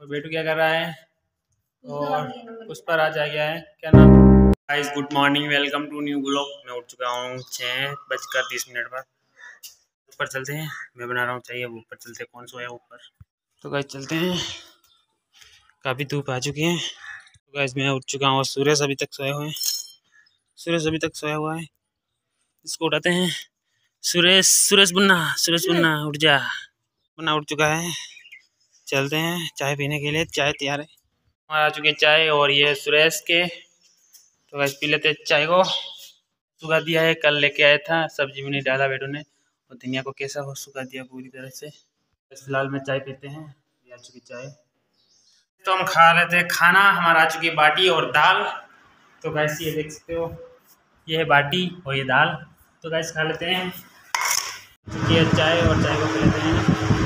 और बेटू क्या कर रहा है? और उस पर आज आ गया है। क्या नाम? Guys good morning welcome to new blog मैं उठ चुका हूँ छः बजकर तीस मिनट पर ऊपर चलते हैं। मैं बना रहा हूँ चाहिए ऊपर चलते कौन सोया ऊपर? तो गाइस चलते हैं। काफ़ी धूप आ चुकी है। तो गाइस मैं उठ चुका हूँ और सूरज अभी तक सोए हुए हैं। सूरज अभी तक सोया हुआ है। इसको उठाते हैं। सुरेश सुरेश बुन्ना सुरेश बुन्ना उठ जा। बुन्ना उठ चुका है। चलते हैं चाय पीने के लिए। चाय तैयार है। हमारा आ चुके चाय और ये सुरेश के। तो बस पी लेते चाय को। सुखा दिया है, कल लेके आया था। सब्ज़ी भी नहीं डाला बेटू ने। और धनिया को कैसा हो, सुखा दिया पूरी तरह से। फ़िलहाल में चाय पीते हैं। आ चुकी चाय। तो हम खा रहे थे खाना। हमारा आ चुकी बाटी और दाल। तो गैस ये देख सकते हो। ये है बाटी और ये दाल। तो गैस खा लेते हैं चाय और चाय को पी लेते हैं।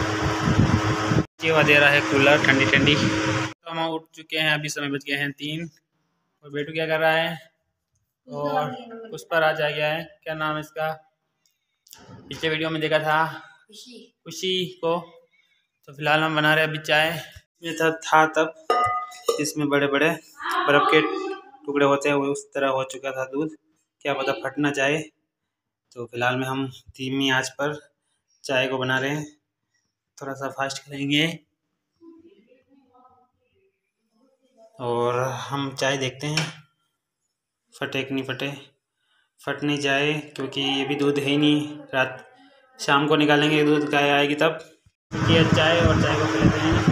ये दे रहा है कूलर ठंडी ठंडी। तो हम उठ चुके हैं अभी समय बच गए हैं तीन। और बेटू क्या कर रहा है? और उस पर आज आ गया है। क्या नाम है इसका? पिछले वीडियो में देखा था। खुशी। को। तो फ़िलहाल हम बना रहे अभी चाय। ये था, था तब। इसमें बड़े बड़े बर्फ़ के टुकड़े होते हैं वो उस तरह हो चुका था दूध। क्या पता फटना चाहे। तो फ़िलहाल में हम धीमी आँच पर चाय को बना रहे हैं। थोड़ा सा फास्ट करेंगे और हम चाय देखते हैं। फटे कि नहीं फटे? फट नहीं जाए, क्योंकि ये भी दूध है ही नहीं। रात, शाम को निकालेंगे दूध, गाय आएगी तब। ये चाय और चाय को लेते हैं।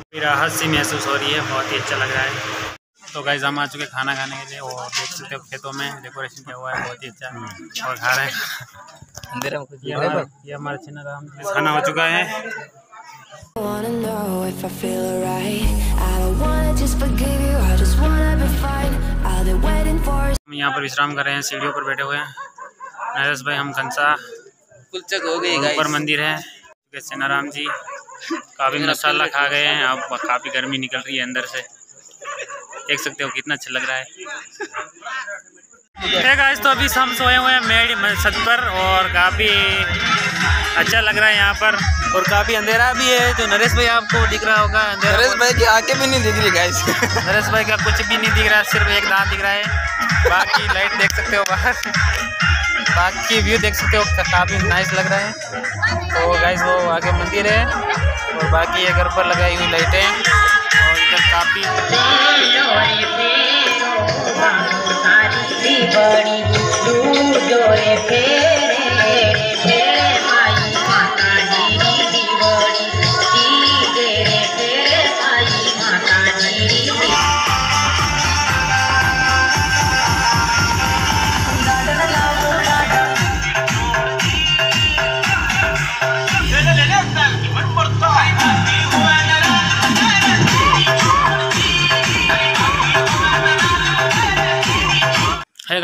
फिर राहत सी महसूस हो रही है, बहुत ही अच्छा लग रहा है। तो गाइज़ हम आ चुके खाना खाने के लिए, और देख सकते हो खेतों में डेकोरेशन किया हुआ है, बहुत ही अच्छा। और खा रहे हैं। अंधेरा में कुछ ये हमारा छिना राम खाना हो चुका है। हम यहाँ पर विश्राम कर रहे हैं सीढ़ियों पर बैठे हुए हैं। नरेश भाई हम कंसा कुलचक हो गई ऊपर मंदिर है। राम जी। काफ़ी मसाला खा गए हैं। अब काफ़ी गर्मी निकल रही है अंदर से। देख सकते हो कितना अच्छा लग रहा है। गाइस तो अभी हम सोए हुए हैं मेड छत पर और काफ़ी अच्छा लग रहा है यहाँ पर। और काफ़ी अंधेरा भी है तो नरेश भाई आपको दिख रहा होगा नरेश भाई की आँखें भी नहीं दिख रही गाइस नरेश भाई का कुछ भी नहीं दिख रहा सिर्फ़ एक दांत दिख रहा है। बाकी लाइट देख सकते हो बाहर। बाकी व्यू देख सकते हो काफ़ी नाइस लग रहा है। तो गाइस वो आगे मंदिर है। और बाकी ये घर पर लगाई हुई लाइटें और इधर काफ़ी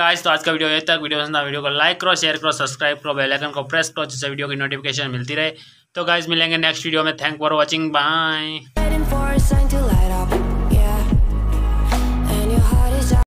गाइस तो आज का वीडियो ये तक वीडियो पसंद वीडियो को लाइक करो शेयर करो सब्सक्राइब करो बेल आइकन को प्रेस करो, जिससे वीडियो की नोटिफिकेशन मिलती रहे। तो गाइस मिलेंगे नेक्स्ट वीडियो में। Thank for watching bye